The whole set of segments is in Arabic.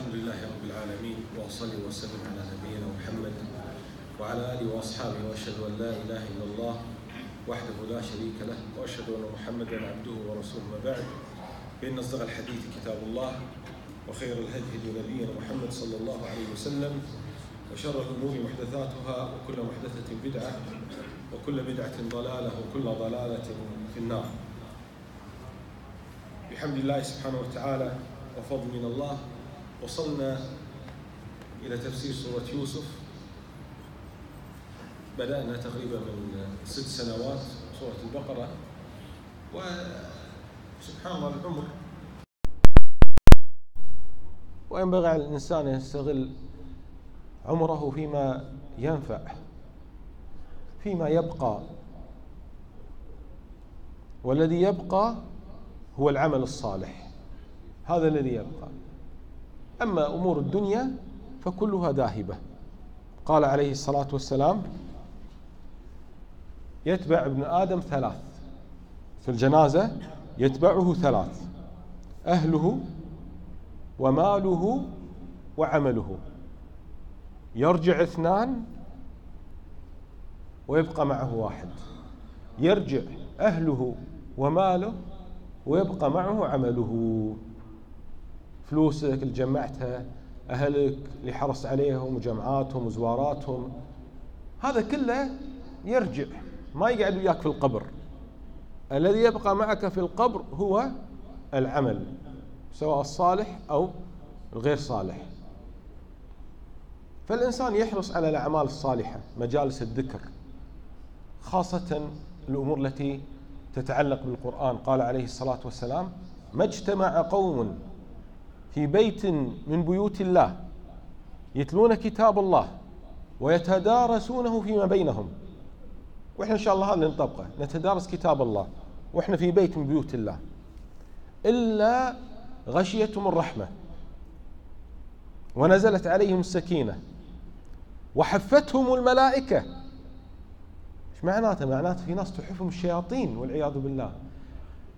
الحمد لله رب العالمين وأصلي وأسلم على نبينا محمد وعلى آله وأصحابه وأشهد أن لا إله إلا الله وحده لا شريك له وأشهد أن محمدا عبده ورسوله. ما بعد فإن أصدق الحديث كتاب الله وخير الهدي هدي نبينا محمد صلى الله عليه وسلم وشر الأمور محدثاتها وكل محدثة بدعة وكل بدعة ضلالة وكل ضلالة في النار. بحمد الله سبحانه وتعالى وفضل من الله وصلنا إلى تفسير سورة يوسف. بدأنا تقريبا من ست سنوات سورة البقرة. وسبحان الله العمر. وينبغي على الإنسان أن يستغل عمره فيما ينفع فيما يبقى. والذي يبقى هو العمل الصالح. هذا الذي يبقى. أما أمور الدنيا فكلها ذاهبة. قال عليه الصلاة والسلام يتبع ابن آدم ثلاث. في الجنازة يتبعه ثلاث أهله وماله وعمله. يرجع اثنان ويبقى معه واحد. يرجع أهله وماله ويبقى معه عمله. فلوسك اللي جمعتها أهلك اللي حرصت عليهم وجمعاتهم وزواراتهم هذا كله يرجع ما يقعد وياك في القبر. الذي يبقى معك في القبر هو العمل سواء الصالح أو الغير صالح. فالإنسان يحرص على الأعمال الصالحة مجالس الذكر خاصة الأمور التي تتعلق بالقرآن. قال عليه الصلاة والسلام ما اجتمع قوم في بيت من بيوت الله يتلون كتاب الله ويتدارسونه فيما بينهم. وإحنا إن شاء الله هذا نطبقه نتدارس كتاب الله. وإحنا في بيت من بيوت الله. إلا غشيتهم الرحمة ونزلت عليهم السكينة وحفتهم الملائكة. إيش معناته؟ معناته في ناس تحفهم الشياطين والعياذ بالله.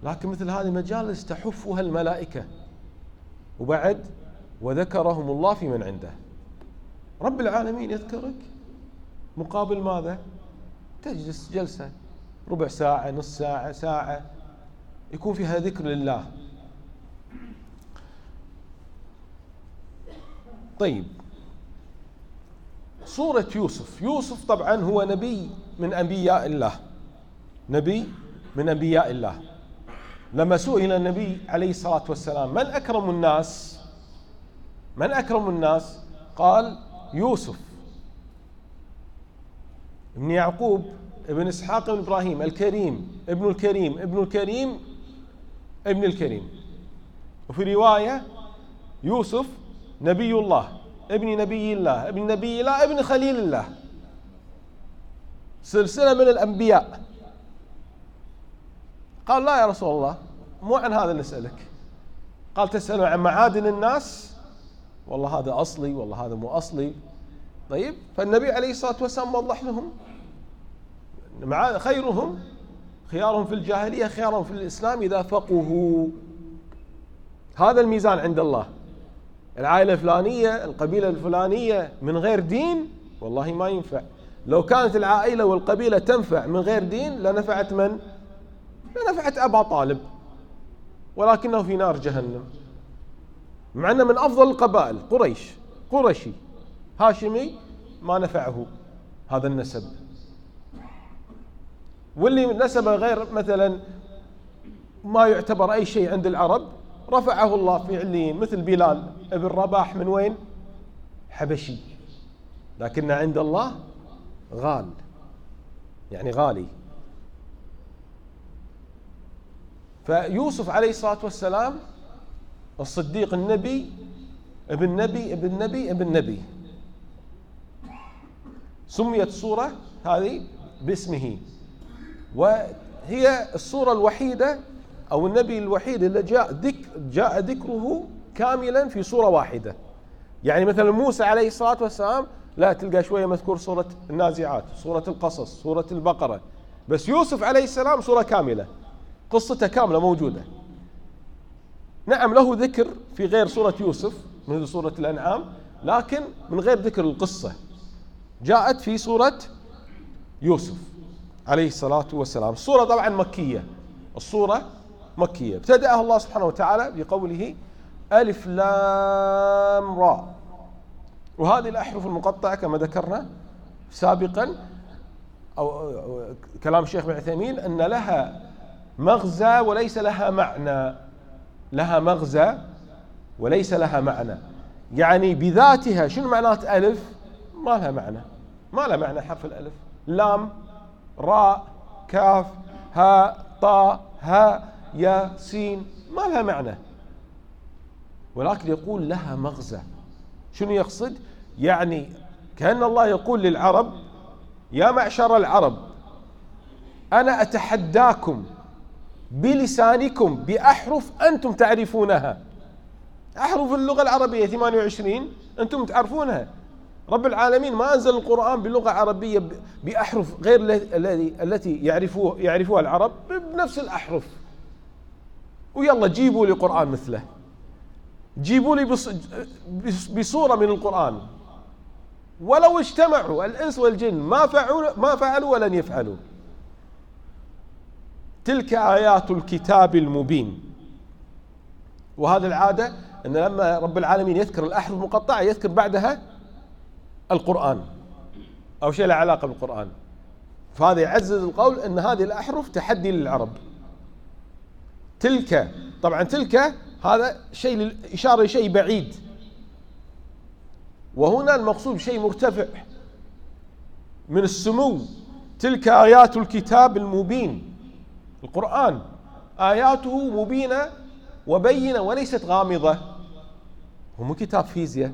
لكن مثل هذه المجالس تحفها الملائكة. وبعد وذكرهم الله في من عنده. رب العالمين يذكرك مقابل ماذا؟ تجلس جلسة ربع ساعة نص ساعة ساعة يكون فيها ذكر لله. طيب. صورة يوسف. يوسف طبعا هو نبي من أنبياء الله. نبي من أنبياء الله. لما سئل النبي عليه الصلاة والسلام من أكرم الناس؟ من أكرم الناس؟ قال يوسف. ابن يعقوب ابن إسحاق ابن إبراهيم الكريم ابن الكريم ابن الكريم ابن الكريم. وفي رواية يوسف نبي الله ابن نبي الله ابن نبي الله ابن خليل الله. سلسلة من الأنبياء. قال لا يا رسول الله مو عن هذا نسألك قال تسألوا عن معادن الناس؟ والله هذا أصلي والله هذا مو أصلي. طيب فالنبي عليه الصلاة والسلام وضح لهم. خيرهم خيارهم في الجاهلية خيارهم في الإسلام إذا فقهوا. هذا الميزان عند الله. العائلة الفلانية القبيلة الفلانية من غير دين والله ما ينفع. لو كانت العائلة والقبيلة تنفع من غير دين لنفعت من؟ لنفعت أبا طالب ولكنه في نار جهنم. مع أنه من أفضل القبائل قريش قرشي هاشمي ما نفعه هذا النسب. واللي نسبه غير مثلا ما يعتبر أي شيء عند العرب رفعه الله في عليين مثل بلال ابن رباح من وين؟ حبشي. لكن عند الله غال يعني غالي. فيوسف عليه الصلاة والسلام الصديق النبي ابن نبي ابن نبي ابن نبي. سميت الصورة هذه باسمه. وهي الصورة الوحيدة أو النبي الوحيد اللي جاء ذك جاء ذكره كاملا في صورة واحدة. يعني مثلا موسى عليه الصلاة والسلام لا تلقى شوية مذكور سورة النازعات سورة القصص سورة البقرة. بس يوسف عليه السلام صورة كاملة. قصته كاملة موجودة. نعم له ذكر في غير سورة يوسف مثل سورة الأنعام لكن من غير ذكر القصة. جاءت في سورة يوسف عليه الصلاة والسلام. السورة طبعا مكية. السورة مكية. ابتدأها الله سبحانه وتعالى بقوله ألف لام راء وهذه الأحرف المقطعة كما ذكرنا سابقا أو كلام الشيخ ابن عثيمين أن لها مغزى وليس لها معنى. لها مغزى وليس لها معنى. يعني بذاتها شنو معنات ألف؟ ما لها معنى. ما لها معنى حرف الألف. لام راء كاف هاء طاء هاء يا سين. ما لها معنى. ولكن يقول لها مغزى. شنو يقصد؟ يعني كأن الله يقول للعرب يا معشر العرب أنا أتحداكم بلسانكم بأحرف أنتم تعرفونها. أحرف اللغة العربية 28 أنتم تعرفونها. رب العالمين ما أنزل القرآن بلغة عربية بأحرف غير الذي التي يعرفوه يعرفوها العرب بنفس الأحرف. ويلا جيبوا لي قرآن مثله. جيبوا لي بصورة من القرآن. ولو اجتمعوا الإنس والجن ما فعلوا ما فعلوا ولن يفعلوا. تلك آيات الكتاب المبين. وهذا العادة أن لما رب العالمين يذكر الأحرف المقطعة يذكر بعدها القرآن أو شيء له علاقة بالقرآن. فهذا يعزز القول أن هذه الأحرف تحدي للعرب. تلك طبعا تلك هذا شيء إشارة لشيء بعيد. وهنا المقصود شيء مرتفع من السمو. تلك آيات الكتاب المبين. القرآن. آياته مبينة وبينة وليست غامضة. هو مو كتاب فيزياء.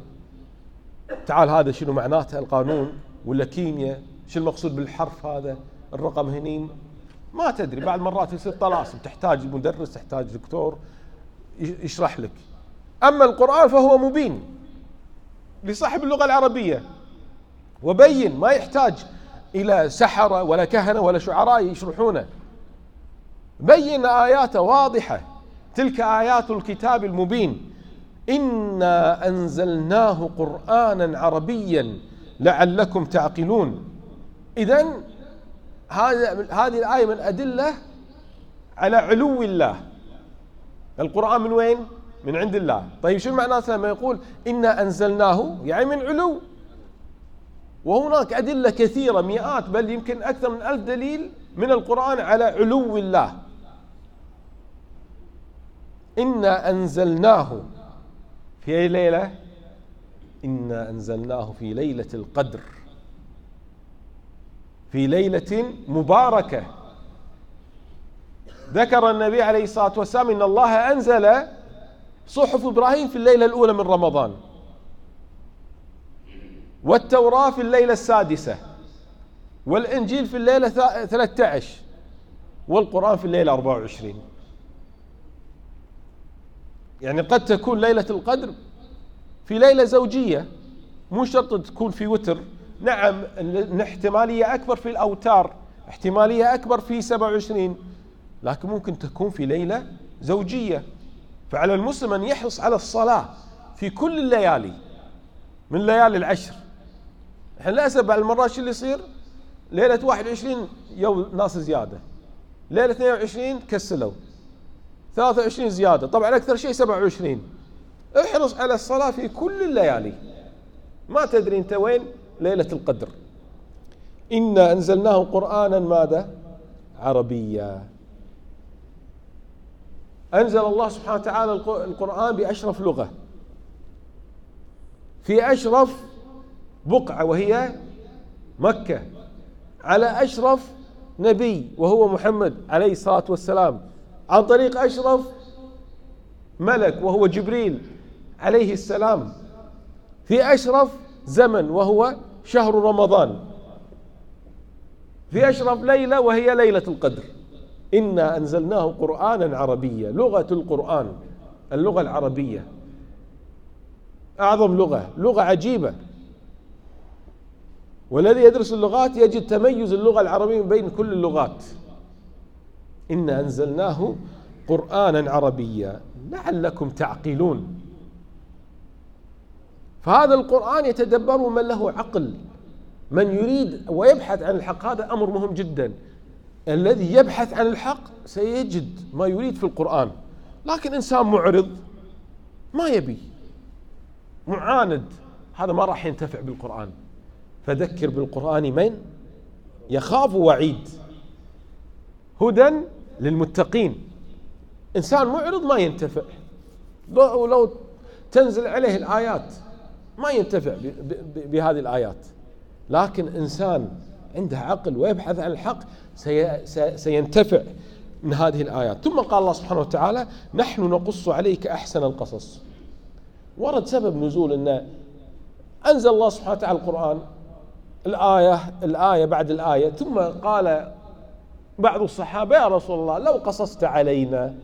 تعال هذا شنو معناته؟ القانون ولا كيمياء؟ شو المقصود بالحرف هذا؟ الرقم هني؟ ما تدري. بعض مرات يصير طلاسم. تحتاج مدرس تحتاج دكتور يشرح لك. أما القرآن فهو مبين لصاحب اللغة العربية. وبين. ما يحتاج إلى سحرة ولا كهنة ولا شعراء يشرحونه. بين آياته واضحة. تلك آيات الكتاب المبين. إنا أنزلناه قرآنا عربيا لعلكم تعقلون. إذا هذه الآية من أدلة على علو الله. القرآن من وين؟ من عند الله. طيب شو معناته لما يقول إنا أنزلناه؟ يعني من علو. وهناك أدلة كثيرة مئات بل يمكن أكثر من ألف دليل من القرآن على علو الله. إنا أنزلناه. في أي ليلة؟ إنا أنزلناه في ليلة القدر. في ليلة مباركة. ذكر النبي عليه الصلاة والسلام إن الله أنزل صحف إبراهيم في الليلة الأولى من رمضان. والتوراة في الليلة السادسة. والإنجيل في الليلة 13 والقرآن في الليلة 24 يعني قد تكون ليلة القدر في ليلة زوجية مو شرط تكون في وتر. نعم احتمالية أكبر في الأوتار احتمالية أكبر في 27 لكن ممكن تكون في ليلة زوجية. فعلى المسلم أن يحرص على الصلاة في كل الليالي من ليالي العشر. إحنا للأسف بعض المرات شو اللي يصير؟ ليلة 21 يوم ناس زيادة. ليلة 22 كسلوا. 23 زيادة. طبعا أكثر شيء 27 احرص على الصلاة في كل الليالي. ما تدري أنت وين؟ ليلة القدر. إنا أنزلناه قرآنا ماذا؟ عربيا. أنزل الله سبحانه وتعالى القرآن بأشرف لغة. في أشرف بقعة وهي مكة. على أشرف نبي وهو محمد عليه الصلاة والسلام. عن طريق أشرف ملك وهو جبريل عليه السلام. في أشرف زمن وهو شهر رمضان. في أشرف ليلة وهي ليلة القدر. إنا أنزلناه قرآنا عربيا لغة القرآن اللغة العربية. أعظم لغة لغة عجيبة. والذي يدرس اللغات يجد تميز اللغة العربية بين كل اللغات. إنا أنزلناه قرآنا عربيا لعلكم تعقلون. فهذا القرآن يتدبره من له عقل. من يريد ويبحث عن الحق هذا أمر مهم جدا. الذي يبحث عن الحق سيجد ما يريد في القرآن. لكن إنسان معرض ما يبي معاند. هذا ما راح ينتفع بالقرآن. فذكر بالقرآن من؟ يخاف وعيد. هدى للمتقين. إنسان معرض ما ينتفع. لو, لو تنزل عليه الآيات ما ينتفع بهذه الآيات. لكن إنسان عنده عقل ويبحث عن الحق سينتفع من هذه الآيات. ثم قال الله سبحانه وتعالى نحن نقص عليك أحسن القصص. ورد سبب نزول أن أنزل الله سبحانه وتعالى القرآن الآية الآية بعد الآية. ثم قال بعض الصحابة يا رسول الله لو قصصت علينا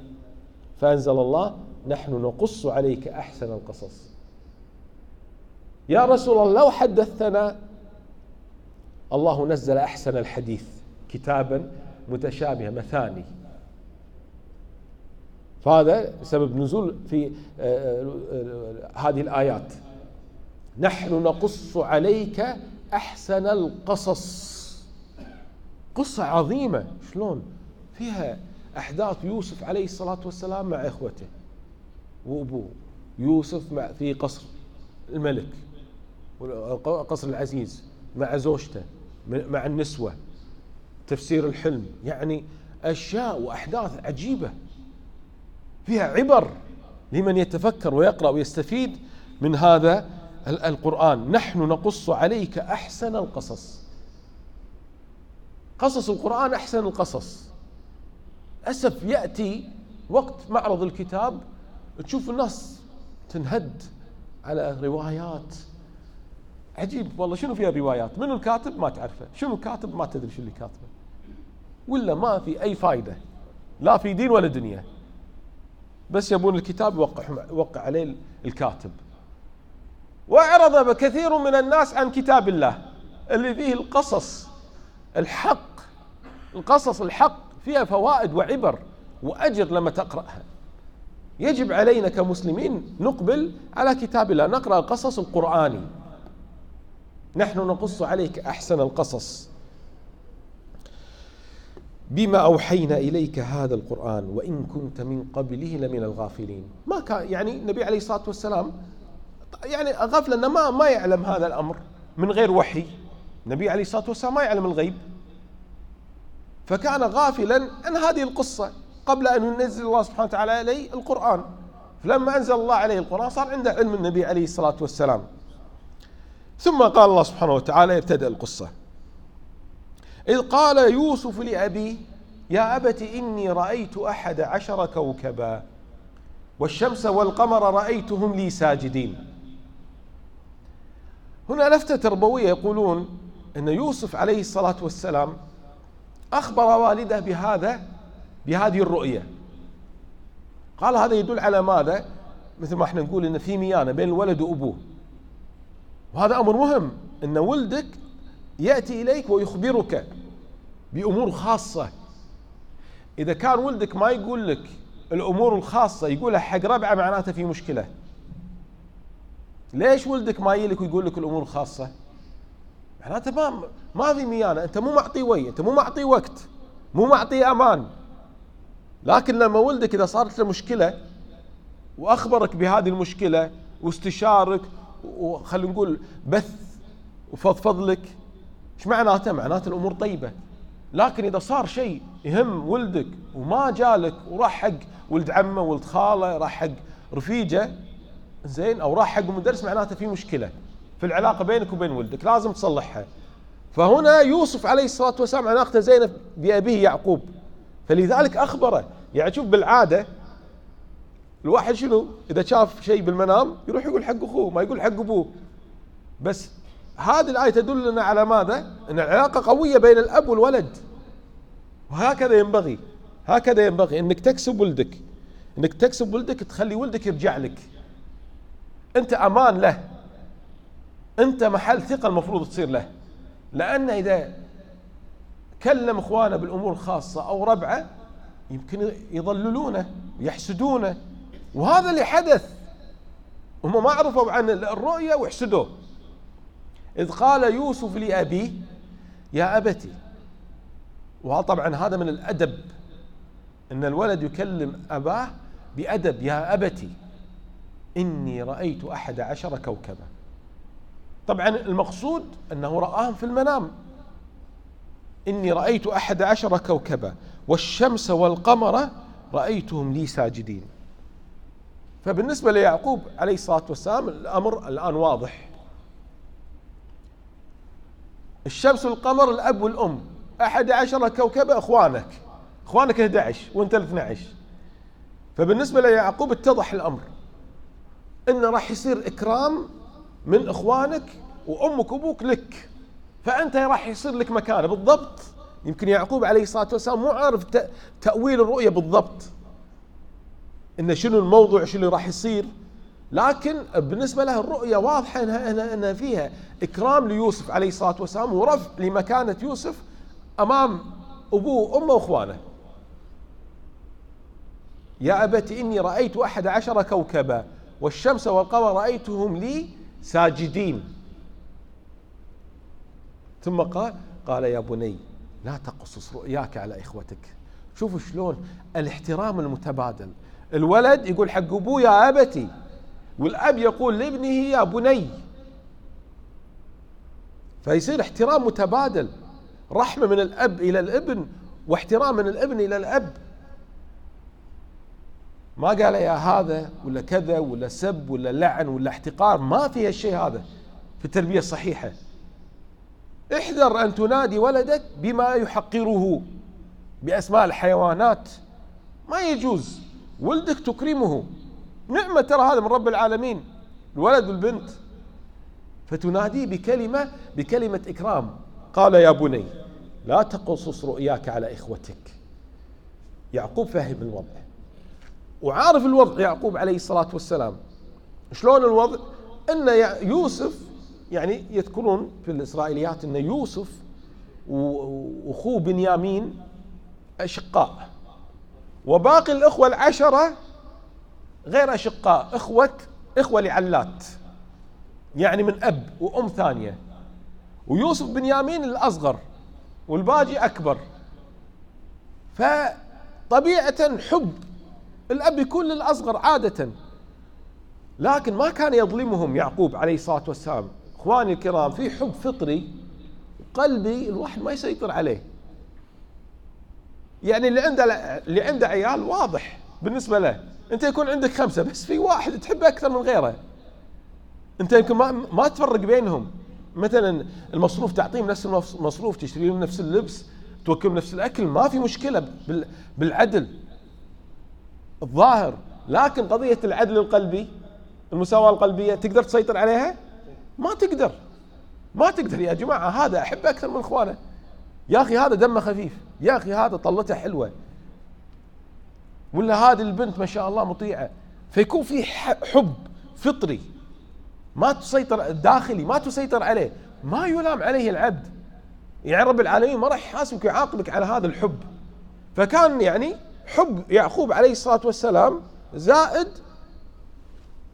فأنزل الله نحن نقص عليك أحسن القصص. يا رسول الله لو حدثتنا الله نزل أحسن الحديث كتابا متشابها مثاني. فهذا سبب نزول في آه، آه، هذه الآيات. نحن نقص عليك أحسن القصص. قصة عظيمة. شلون؟ فيها أحداث يوسف عليه الصلاة والسلام مع إخوته وأبوه. يوسف مع في قصر الملك قصر العزيز مع زوجته مع النسوة. تفسير الحلم. يعني أشياء وأحداث عجيبة. فيها عبر لمن يتفكر ويقرأ ويستفيد من هذا القرآن. نحن نقص عليك أحسن القصص. قصص القرآن أحسن القصص. أسف يأتي وقت معرض الكتاب تشوف الناس تنهد على روايات. عجيب والله شنو فيها روايات؟ من الكاتب ما تعرفه. شنو الكاتب؟ ما تدري شو اللي كاتبه. ولا ما في أي فائدة لا في دين ولا دنيا. بس يبون الكتاب يوقع يوقع عليه الكاتب. وأعرض كثير من الناس عن كتاب الله اللي فيه القصص. الحق القصص الحق فيها فوائد وعبر وأجر لما تقرأها. يجب علينا كمسلمين نقبل على كتاب الله نقرأ القصص القرآني. نحن نقص عليك أحسن القصص. بما أوحينا إليك هذا القرآن وإن كنت من قبله لمن الغافلين. ما كان يعني النبي عليه الصلاة والسلام يعني غفلة إنه ما ما يعلم هذا الأمر من غير وحي. النبي عليه الصلاة والسلام ما يعلم الغيب. فكان غافلا عن هذه القصة قبل أن ينزل الله سبحانه وتعالى عليه القرآن. فلما أنزل الله عليه القرآن صار عنده علم النبي عليه الصلاة والسلام. ثم قال الله سبحانه وتعالى يبتدأ القصة. إذ قال يوسف لأبيه يا أبت إني رأيت أحد عشر كوكبا والشمس والقمر رأيتهم لي ساجدين. هنا لفتة تربوية يقولون أن يوسف عليه الصلاة والسلام أخبر والده بهذا بهذه الرؤية. قال هذا يدل على ماذا؟ مثل ما إحنا نقول إن في ميانة بين الولد وأبوه. وهذا أمر مهم إن ولدك يأتي إليك ويخبرك بأمور خاصة. إذا كان ولدك ما يقول لك الأمور الخاصة يقولها حق ربعة معناته في مشكلة. ليش ولدك ما يجي لك ويقول لك الأمور الخاصة؟ معناته ما ما في ميانة. أنت مو معطي وي أنت مو معطي وقت مو معطي أمان. لكن لما ولدك إذا صارت له مشكلة وأخبرك بهذه المشكلة واستشارك وخلينا نقول بث وفضفض لك إيش معناته؟ معناته الأمور طيبة. لكن إذا صار شيء يهم ولدك وما جالك وراح حق ولد عمه ولد خاله راح حق رفيجة زين أو راح حق مدرس معناته في مشكلة. في العلاقة بينك وبين ولدك لازم تصلحها. فهنا يوسف عليه الصلاة والسلام علاقته زينه بأبيه يعقوب. فلذلك أخبره. يعني شوف بالعادة الواحد شنو؟ إذا شاف شيء بالمنام يروح يقول حق أخوه ما يقول حق أبوه. بس هذه الآية تدلنا على ماذا؟ إن العلاقة قوية بين الأب والولد. وهكذا ينبغي هكذا ينبغي إنك تكسب ولدك. إنك تكسب ولدك تخلي ولدك يرجع لك. أنت أمان له. أنت محل ثقة المفروض تصير له. لأن إذا كلم إخوانه بالأمور الخاصة أو ربعه يمكن يضللونه يحسدونه. وهذا اللي حدث. هم ما عرفوا عن الرؤيا وحسدوه إذ قال يوسف لأبيه يا أبتي. وطبعا هذا من الأدب أن الولد يكلم أباه بأدب يا أبتي إني رأيت أحد عشر كوكبا. طبعا المقصود أنه رآهم في المنام. إني رأيت أحد عشر كوكبا والشمس والقمر رأيتهم لي ساجدين. فبالنسبة ليعقوب عليه الصلاة والسلام الأمر الآن واضح. الشمس والقمر الأب والأم أحد عشر كوكبة إخوانك. إخوانك 11 وأنت ال 12 فبالنسبة ليعقوب اتضح الأمر. إنه راح يصير إكرام من إخوانك وأمك وأبوك لك. فأنت راح يصير لك مكانة. بالضبط. يمكن يعقوب عليه الصلاة والسلام مو عارف تأويل الرؤية بالضبط. إن شنو الموضوع شنو راح يصير. لكن بالنسبة له الرؤية واضحة أنها, أنها فيها إكرام ليوسف عليه الصلاة والسلام ورفع لمكانة يوسف أمام أبوه وأمه وإخوانه. يا أبت إني رأيت أحد عشر كوكبا والشمس والقمر رأيتهم لي ساجدين. ثم قال قال يا بني لا تقصص رؤياك على إخوتك. شوفوا شلون الاحترام المتبادل. الولد يقول حق أبوه يا أبتي. والأب يقول لابنه يا بني. فيصير احترام متبادل رحمة من الأب إلى الابن واحترام من الابن إلى الأب. ما قال يا هذا ولا كذا ولا سب ولا لعن ولا احتقار ما في هالشيء هذا في التربية الصحيحة. احذر أن تنادي ولدك بما يحقره بأسماء الحيوانات. ما يجوز ولدك تكرمه. نعمة ترى هذا من رب العالمين الولد والبنت. فتناديه بكلمة بكلمة إكرام. قال يا بني لا تقصص رؤياك على إخوتك. يعقوب فهم الوضع. وعارف الوضع يعقوب عليه الصلاة والسلام. شلون الوضع؟ أن يوسف يعني يذكرون في الإسرائيليات أن يوسف وأخوه بنيامين أشقاء. وباقي الأخوة العشرة غير أشقاء إخوة إخوة لعلات. يعني من أب وأم ثانية. ويوسف بنيامين الأصغر والباقي أكبر. فطبيعة حب الأب يكون للأصغر عادة. لكن ما كان يظلمهم يعقوب عليه الصلاة والسلام. إخواني الكرام في حب فطري قلبي الواحد ما يسيطر عليه. يعني اللي عنده اللي عنده عيال واضح بالنسبة له. أنت يكون عندك خمسة بس في واحد تحبه أكثر من غيره. أنت يمكن ما ما تفرق بينهم. مثلا المصروف تعطيهم نفس المصروف تشتري لهم نفس اللبس توكلهم نفس الأكل ما في مشكلة بالعدل. الظاهر. لكن قضية العدل القلبي المساواة القلبية تقدر تسيطر عليها؟ ما تقدر. ما تقدر يا جماعة هذا احبه أكثر من إخوانه. يا أخي هذا دمه خفيف. يا أخي هذا طلته حلوة. ولا هذه البنت ما شاء الله مطيعة. فيكون في حب فطري. ما تسيطر داخلي ما تسيطر عليه. ما يلام عليه العبد. يعني رب العالمين ما راح يحاسبك ويعاقبك على هذا الحب. فكان يعني حب يعقوب عليه الصلاة والسلام زائد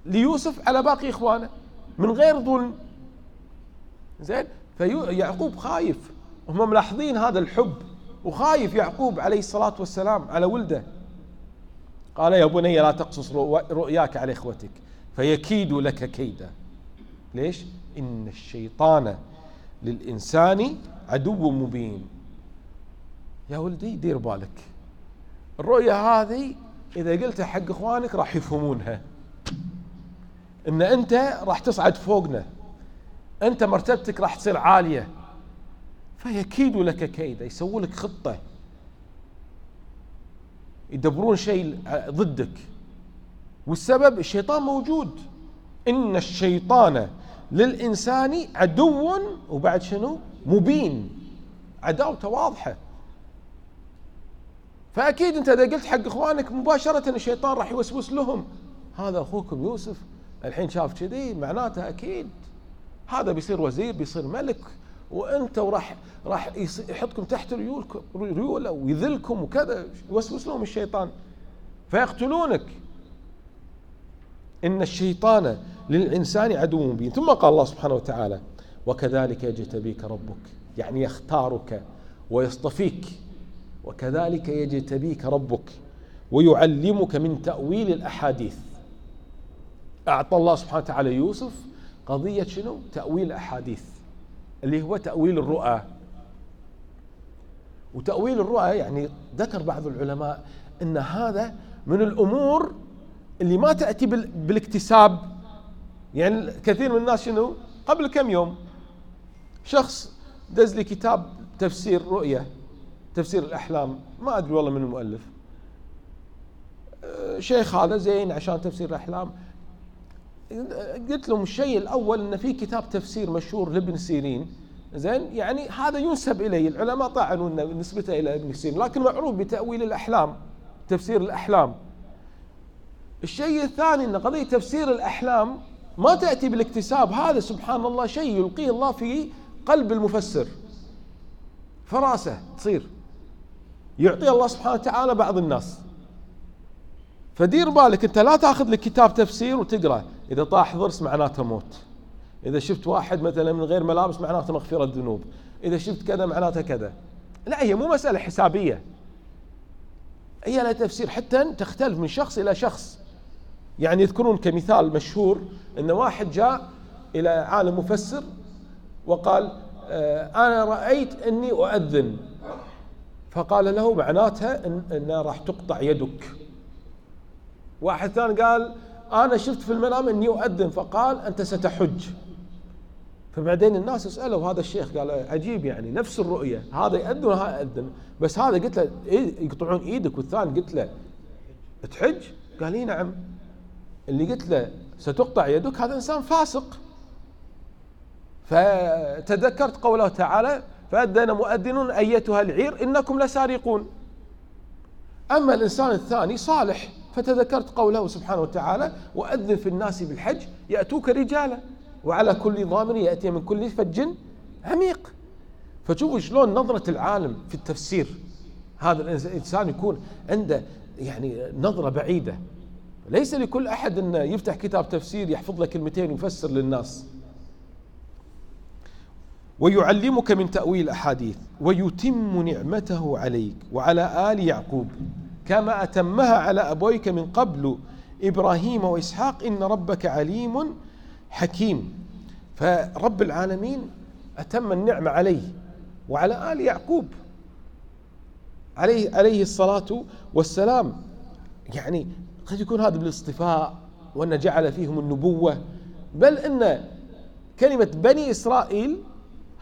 ليوسف على باقي إخوانه من غير ظلم. زين؟ فيعقوب خايف. هم ملاحظين هذا الحب وخايف يعقوب عليه الصلاة والسلام على ولده. قال يا بني لا تقصص رؤياك على إخوتك فيكيدوا لك كيدا. ليش؟ إن الشيطان للإنسان عدو مبين. يا ولدي دير بالك. الرؤيا هذه إذا قلتها حق إخوانك راح يفهمونها. إن أنت راح تصعد فوقنا. أنت مرتبتك راح تصير عالية. فيكيدوا لك كيدا يسووا لك خطة. يدبرون شيء ضدك. والسبب الشيطان موجود. إن الشيطان للإنسان عدو وبعد شنو؟ مبين. عداوته واضحة. فأكيد أنت إذا قلت حق إخوانك مباشرة الشيطان راح يوسوس لهم. هذا أخوكم يوسف الحين شاف كذي معناته أكيد هذا بيصير وزير بيصير ملك وأنت وراح راح يحطكم تحت ريولكم ريوله ويذلكم وكذا يوسوس لهم الشيطان. فيقتلونك. إن الشيطان للإنسان عدو مبين. ثم قال الله سبحانه وتعالى وكذلك يجتبيك ربك. يعني يختارك ويصطفيك. وكذلك يجتبيك ربك ويعلمك من تأويل الأحاديث. أعطى الله سبحانه وتعالى يوسف قضية شنو؟ تأويل الأحاديث اللي هو تأويل الرؤى. وتأويل الرؤى يعني ذكر بعض العلماء أن هذا من الأمور اللي ما تأتي بالاكتساب. يعني كثير من الناس شنو؟ قبل كم يوم شخص دز لي كتاب تفسير رؤية. تفسير الأحلام ما أدري والله من المؤلف. أه، شيخ هذا زين عشان تفسير الأحلام. قلت لهم الشيء الأول أن في كتاب تفسير مشهور لابن سيرين. زين؟ يعني هذا ينسب إليه العلماء طعنوا نسبته إلى ابن سيرين لكن معروف بتأويل الأحلام تفسير الأحلام. الشيء الثاني أن قضية تفسير الأحلام ما تأتي بالاكتساب هذا سبحان الله شيء يلقيه الله في قلب المفسر. فراسة تصير. يعطي الله سبحانه وتعالى بعض الناس. فدير بالك انت لا تاخذ لك كتاب تفسير وتقرا إذا طاح ضرس معناته موت. إذا شفت واحد مثلا من غير ملابس معناته مغفرة ذنوب إذا شفت كذا معناته كذا. لا هي مو مسألة حسابية. هي لها تفسير حتى تختلف من شخص إلى شخص. يعني يذكرون كمثال مشهور إن واحد جاء إلى عالم مفسر وقال آه، أنا رأيت أني أؤذن. فقال له معناتها إن راح تقطع يدك. واحد ثاني قال أنا شفت في المنام إني أؤذن فقال أنت ستحج. فبعدين الناس سألوا هذا الشيخ قال عجيب يعني نفس الرؤية هذا يأذن وهذا يأذن بس هذا قلت له إيه يقطعون إيدك والثاني قلت له تحج؟ قال لي نعم. اللي قلت له ستقطع يدك هذا إنسان فاسق. فتذكرت قوله تعالى فأذن مؤذن أيتها العير إنكم لسارقون. أما الإنسان الثاني صالح فتذكرت قوله سبحانه وتعالى وأذن في الناس بالحج يأتوك رجالا وعلى كل ضامن يأتي من كل فج عميق. فشوفوا شلون نظرة العالم في التفسير. هذا الإنسان يكون عنده يعني نظرة بعيدة. ليس لكل أحد أن يفتح كتاب تفسير يحفظ له كلمتين ويفسر للناس. ويعلمك من تأويل الأحاديث ويتم نعمته عليك وعلى آل يعقوب كما أتمها على أبويك من قبل إبراهيم وإسحاق إن ربك عليم حكيم. فرب العالمين أتم النعمة عليه وعلى آل يعقوب عليه عليه الصلاة والسلام. يعني قد يكون هذا بالاصطفاء وأن جعل فيهم النبوة بل أن كلمة بني إسرائيل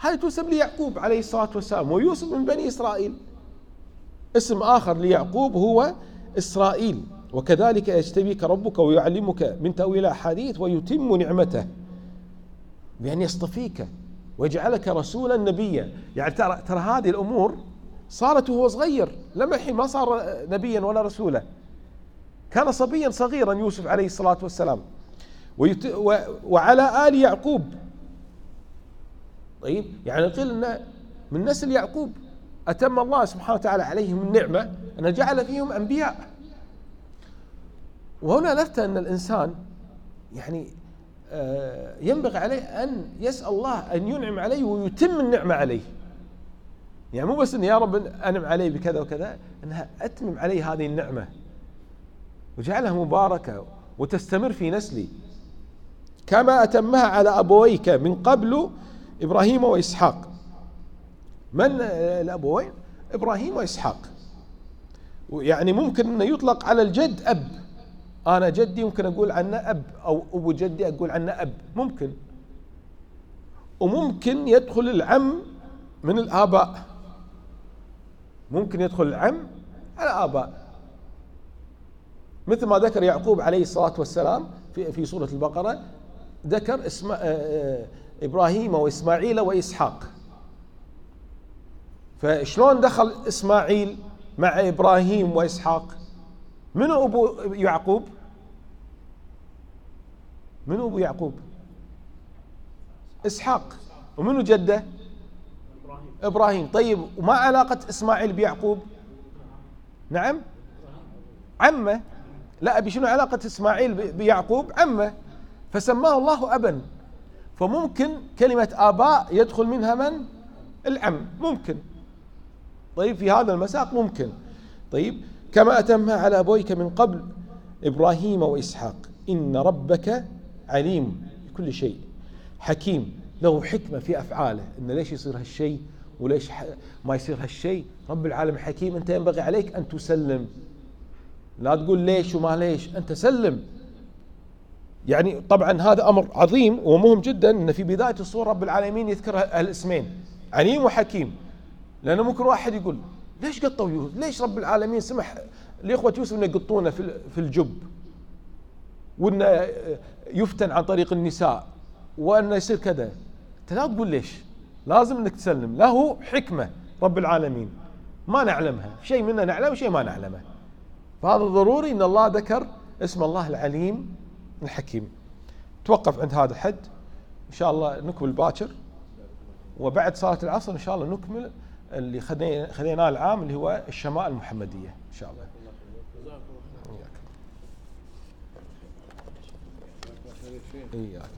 هذه تنسب ليعقوب عليه الصلاة والسلام ويوسف من بني إسرائيل. اسم آخر ليعقوب هو إسرائيل. وكذلك يجتبيك ربك ويعلمك من تأويل أحاديث ويتم نعمته. بأن يصطفيك ويجعلك رسولا نبيا. يعني ترى ترى هذه الأمور صارت وهو صغير. لما الحين ما صار نبيا ولا رسولا. كان صبيا صغيرا يوسف عليه الصلاة والسلام. وعلى آل يعقوب. طيب؟ يعني قيل أن من نسل يعقوب أتم الله سبحانه وتعالى عليهم النعمة أن جعل فيهم أنبياء. وهنا لفت أن الإنسان يعني آه، ينبغي عليه أن يسأل الله أن ينعم عليه ويتم النعمة عليه. يعني مو بس أن يا رب أنعم علي بكذا وكذا أنها أتمم علي هذه النعمة. وجعلها مباركة وتستمر في نسلي. كما أتمها على أبويك من قبل إبراهيم وإسحاق. من الأبوين إبراهيم وإسحاق. يعني ممكن أنه يطلق على الجد أب. أنا جدي ممكن أقول عنه أب أو أبو جدي أقول عنه أب. ممكن. وممكن يدخل العم من الآباء. ممكن يدخل العم على آباء. مثل ما ذكر يعقوب عليه الصلاة والسلام في في سورة البقرة ذكر اسم آه، آه، إبراهيم وإسماعيل وإسحاق فشلون دخل إسماعيل مع إبراهيم وإسحاق؟ منو أبو يعقوب؟ منو أبو يعقوب؟ إسحاق. ومنو جده؟ إبراهيم. طيب وما علاقة إسماعيل بيعقوب؟ نعم. عمه. لا أبي شنو علاقة إسماعيل بيعقوب؟ عمه. فسماه الله أبا. فممكن كلمة آباء يدخل منها من؟ العم. ممكن. طيب في هذا المساق ممكن. طيب كما أتمها على أبويك من قبل إبراهيم وإسحاق. إن ربك عليم بكل شيء. حكيم. له حكمة في أفعاله. إن ليش يصير هالشيء؟ وليش ما يصير هالشيء؟ رب العالم حكيم. أنت ينبغي عليك أن تسلم. لا تقول ليش وما ليش. أنت سلم. يعني طبعا هذا أمر عظيم ومهم جدا أن في بداية الصورة رب العالمين يذكر الاسمين عليم وحكيم. لأنه ممكن واحد يقول ليش قطوا يوسف؟ ليش رب العالمين سمح لإخوة يوسف أن يقطونه في الجب؟ وأنه يفتن عن طريق النساء وأنه يصير كذا. أنت لا تقول ليش. لازم أنك تسلم. له حكمة رب العالمين. ما نعلمها. شيء منا نعلمه وشيء ما نعلمه. فهذا ضروري أن الله ذكر اسم الله العليم الحكيم. توقف عند هذا الحد. إن شاء الله نكمل باكر. وبعد صلاة العصر إن شاء الله نكمل اللي خذيناه العام اللي هو الشمائل المحمدية. إن شاء الله. إياك.